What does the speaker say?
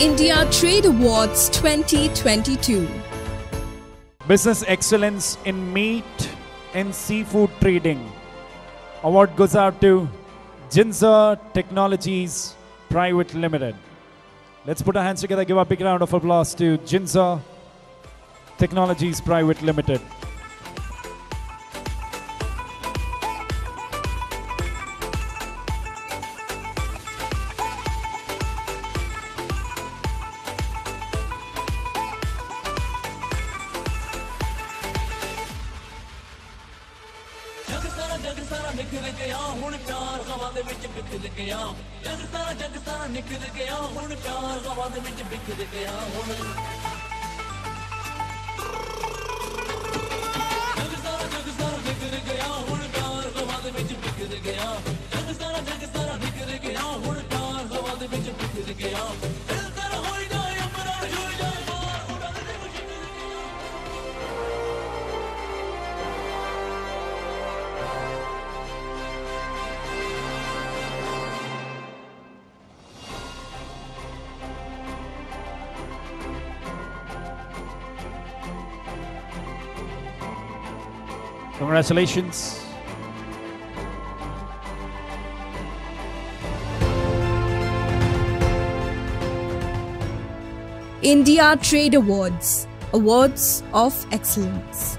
India Trade Awards 2022. Business Excellence in Meat and Seafood Trading. Award goes out to Ginzer Technologies Private Limited. Let's put our hands together, give a big round of applause to Ginzer Technologies Private Limited. ਸਾਰਾ ਜਗ ਸਾਰਾ ਨਿਕਲ ਗਿਆ ਹੁਣ ਚਾਰ ਹਵਾ ਦੇ ਵਿੱਚ ਵਿਖਰ ਗਿਆ ਜਗ ਸਾਰਾ ਜਗ ਸਾਰਾ ਨਿਕਲ ਗਿਆ ਹੁਣ ਚਾਰ ਹਵਾ ਦੇ ਵਿੱਚ ਵਿਖਰ ਗਿਆ ਹੁਣ ਜਗ ਸਾਰਾ ਜਗ ਸਾਰਾ ਨਿਕਲ ਗਿਆ ਹੁਣ ਚਾਰ ਹਵਾ ਦੇ ਵਿੱਚ ਵਿਖਰ ਗਿਆ ਜਗ ਸਾਰਾ ਜਗ ਸਾਰਾ ਨਿਕਲ ਗਿਆ ਹੁਣ ਚਾਰ ਹਵਾ ਦੇ ਵਿੱਚ ਵਿਖਰ ਗਿਆ Congratulations. India Trade Awards. Awards of Excellence.